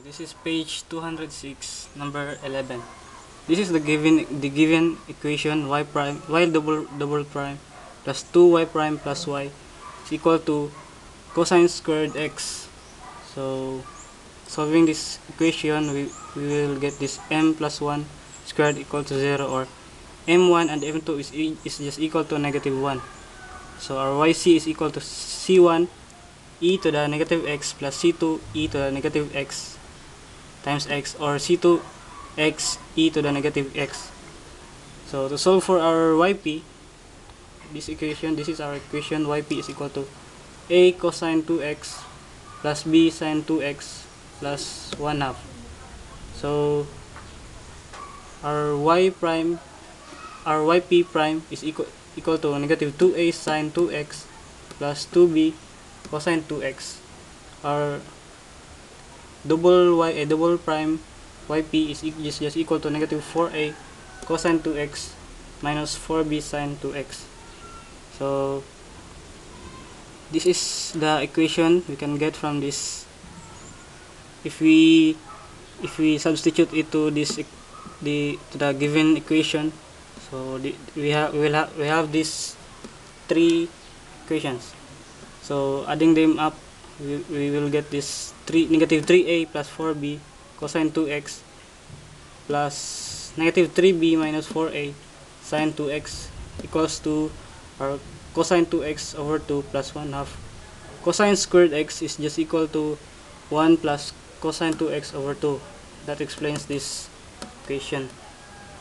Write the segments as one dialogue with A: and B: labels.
A: this is page 206, number 11. This is the given the given equation y prime y double double prime plus 2y prime plus y is equal to cosine squared x. So solving this equation we, we will get this m plus 1 squared equal to 0 or m1 and m2 is, e- is just equal to negative 1. So our yc is equal to c1 e to the negative x plus c2 e to the negative x times x or c2 x e to the negative x. So to solve for our yp, this equation, this is our equation yp is equal to a cosine 2x plus b sine 2x plus 1 half. So our y prime, our yp prime is equal equal to negative 2a sine 2x plus 2b cosine 2x. Our double y a double prime yp is e- just, equal to negative 4a cosine 2x minus 4b sine 2x. So this is the equation we can get from this if we if we substitute it to this the to the given equation so the, we have we will have we have these three equations so adding them up we, we will get this 3 negative 3a plus 4b cosine 2x plus negative 3b minus 4a sine 2x equals to our cosine 2x over 2 plus 1 half. Cosine squared x is just equal to 1 plus cosine 2x over 2 that explains this equation.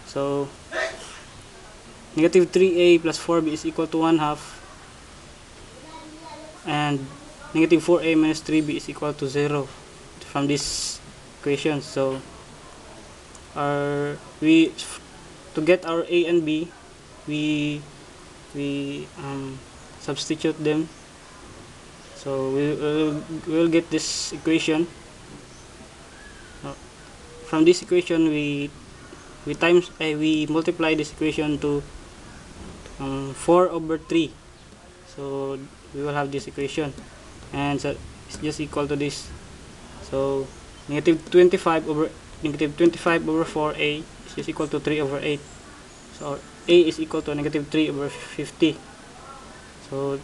A: So negative 3a plus 4b is equal to 1 half. And negative 4a minus 3b is equal to 0 from this equation. So our we to get our a and b we we um, substitute them. So we will we'll get this equation. Uh, from this equation we we times eh, we multiply this equation to um, 4 over 3 so we will have this equation and so it's just equal to this. So negative 25 over negative 25 over 4a is just equal to 3 over 8 so a is equal to negative 3 over 50 so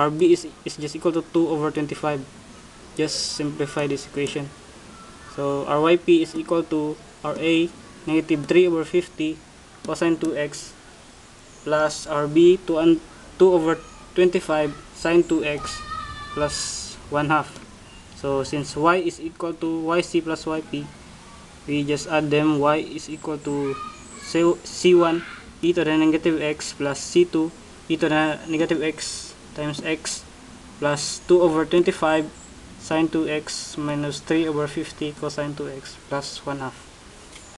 A: rb is, is just equal to 2 over 25 just simplify this equation. So our yp is equal to ra negative 3 over 50 cosine 2x plus rb 2, and 2 over 25 sine 2x plus 1 half. So since y is equal to yc plus yp we just add them y is equal to C- c1 e to the negative x plus c2 e to the negative x times x plus 2 over 25 sine 2x minus 3 over 50 cosine 2x plus 1 half